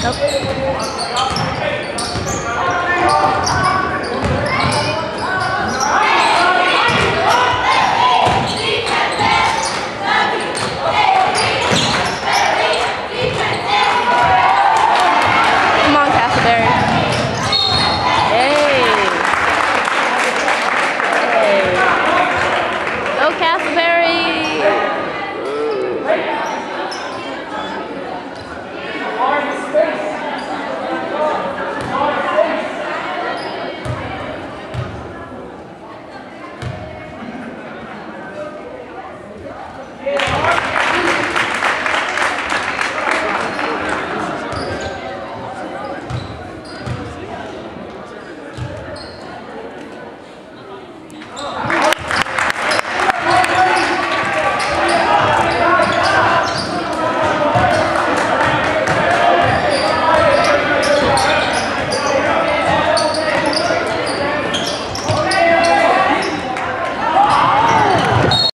好。